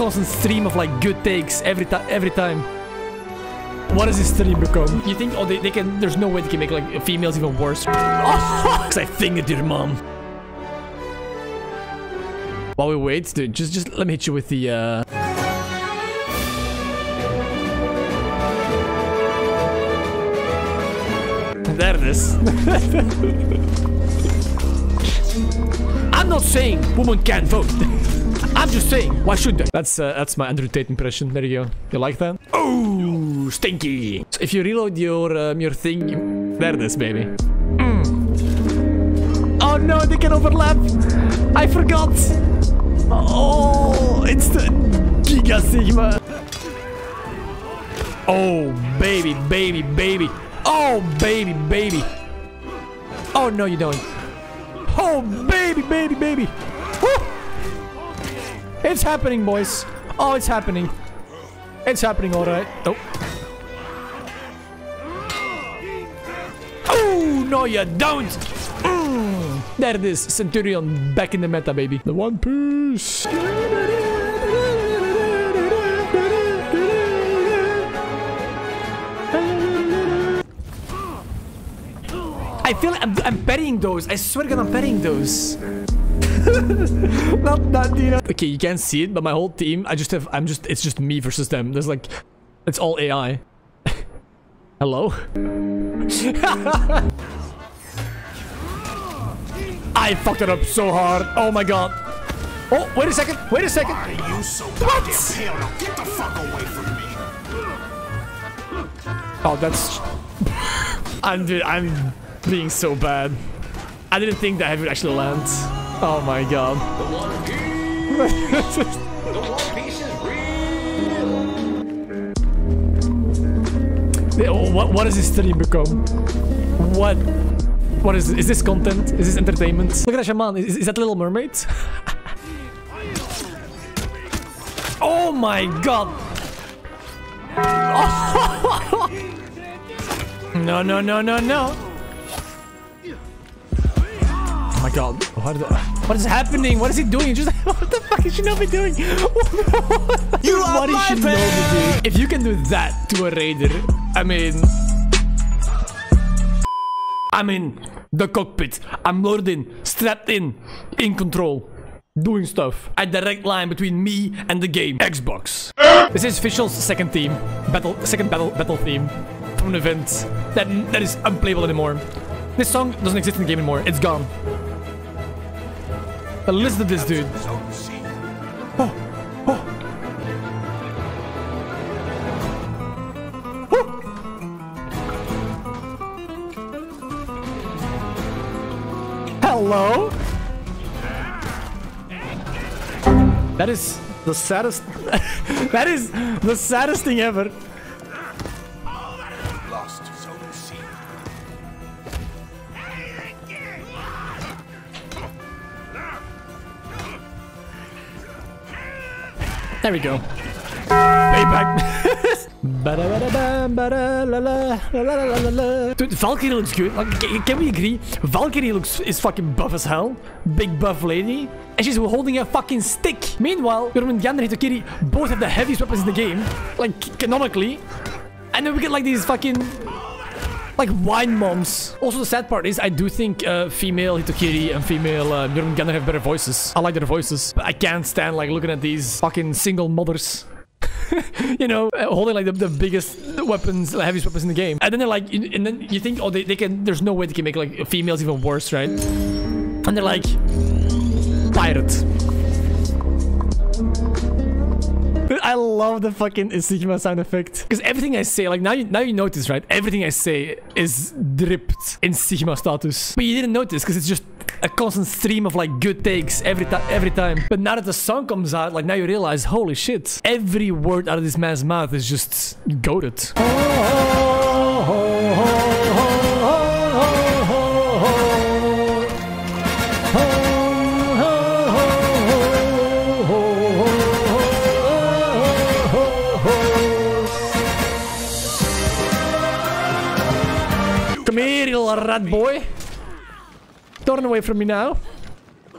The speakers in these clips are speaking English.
constant stream of like good takes every time. Every time. What does this stream become? You think? Oh, they, they can. There's no way they can make like females even worse. Cause I fingered your mom. While we wait, dude, just just let me hit you with the. uh... There it is. I'm not saying women can't vote. I'm just saying, why should they? That's uh, that's my Andrew Tate impression. There you go. You like that? Oh, stinky. So if you reload your um, your thing, you... there it is, baby. Mm. Oh no, they can overlap. I forgot. Oh, it's the Giga Sigma. Oh, baby, baby, baby. Oh, baby, baby. Oh, no, you don't. Oh, baby, baby, baby. It's happening, boys. Oh, it's happening. It's happening, all right. Oh. Oh, no, you don't. Mm. There it is. Centurion back in the meta, baby. The One Piece. I feel like I'm, I'm burying those. I swear to God, I'm burying those. not that, you. Okay, you can't see it, but my whole team, I just have, I'm just, it's just me versus them. There's like, it's all AI. Hello? I fucked it up so hard. Oh my god. Oh, wait a second. Wait a second. Are you so What? pale? Now get the fuck away from me. Oh, that's... I'm, dude, I'm being so bad. I didn't think that I would actually land. Oh my god. The One Piece. is real. What, what does this stream become? What? What is Is this content? Is this entertainment? Look at that shaman. Is, is that Little Mermaid? oh my god. no, no, no, no, no. Oh my god. What, what is happening? What is he doing? Just what the fuck is Shinobi doing? You what is are my Shinobi doing? If you can do that to a raider, I mean, I'm in the cockpit. I'm loaded in, strapped in, in control, doing stuff. A direct line between me and the game. Xbox. this is official's second theme, battle, second battle, battle theme from an event that that is unplayable anymore. This song doesn't exist in the game anymore. It's gone. But listen to this, dude. Oh, oh. Hello? That is the saddest. that is the saddest thing ever. There we go. Ba-da-la-la-la-la-la-la-la. Dude, Valkyrie looks good. Like, can we agree? Valkyrie looks is fucking buff as hell. Big buff lady. And she's holding a fucking stick. Meanwhile, Jormungandr and Hitokiri both have the heaviest weapons in the game. Like, canonically. And then we get like these fucking... Like wine moms. Also, the sad part is I do think uh, female Hitokiri and female uh, Jormungandr have better voices. I like their voices. But I can't stand like looking at these fucking single mothers. you know, uh, holding like the, the biggest weapons, the heaviest weapons in the game. And then they're like, and then you think, oh, they, they can, there's no way they can make like females even worse, right? And they're like, pirate. I love the fucking Sigma sound effect. Because everything I say, like now you now you notice, right? Everything I say is dripped in Sigma status. But you didn't notice because it's just a constant stream of like good takes every time every time. But now that the song comes out, like now you realize, holy shit, every word out of this man's mouth is just goaded. Come here, little uh, rat boy. Turn away from me now.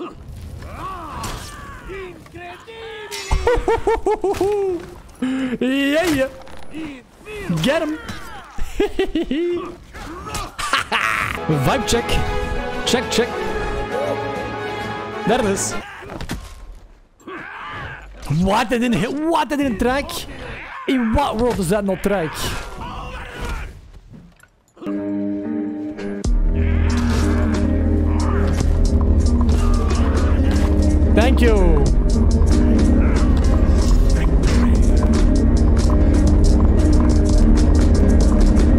yeah, yeah. Get him. Vibe check. Check, check. There it is. What? That didn't hit. What? That didn't track? In what world does that not track? Thank you.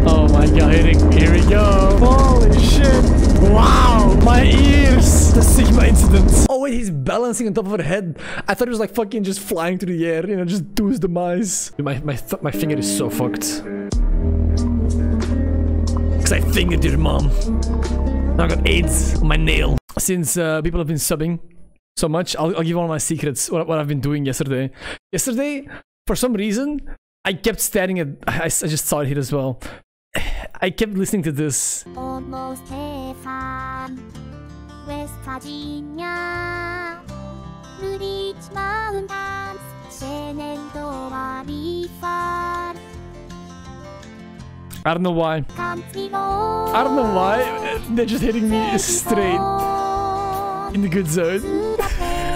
Oh my god, here, we- here we go. Holy shit. Wow, my ears. The Sigma incident. Oh wait, he's balancing on top of her head. I thought he was like fucking just flying through the air, you know, just do his demise. My, my, my finger is so fucked. Because I fingered your mom. Now I got AIDS on my nail. Since uh, people have been subbing so much, I'll, I'll give one of my secrets, what, what I've been doing yesterday. Yesterday, for some reason, I kept staring at... I, I just saw it here as well. I kept listening to this. West Virginia, Mountains, I don't know why. I don't know why. They're just hitting me straight in the good zone.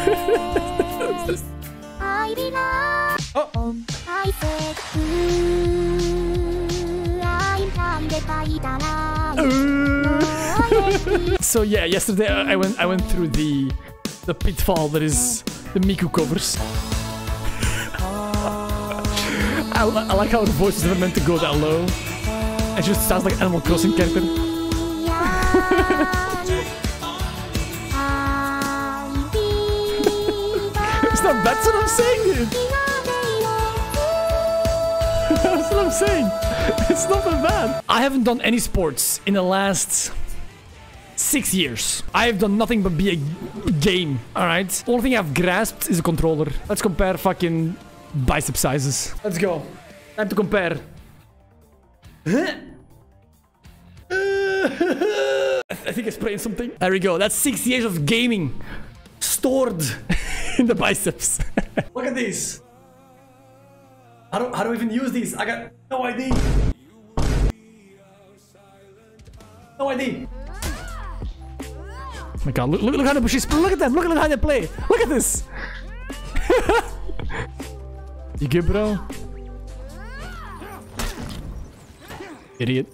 I belong. So yeah, yesterday I went I went through the the pitfall that is the Miku covers. I, I like how the voice is never meant to go that low. It just sounds like an Animal Crossing character. That's what I'm saying. That's what I'm saying. It's not that bad. I haven't done any sports in the last six years. I have done nothing but be a game. All right. Only thing I've grasped is a controller. Let's compare fucking bicep sizes. Let's go. Time to compare. I th- I think I sprayed something. There we go. That's six years of gaming stored in the biceps. Look at these. How do, how do I even use these? I got no idea. No idea. Oh my god, look, look, look how Look at them. Look at how they play. Look at this. you good, bro? Idiot.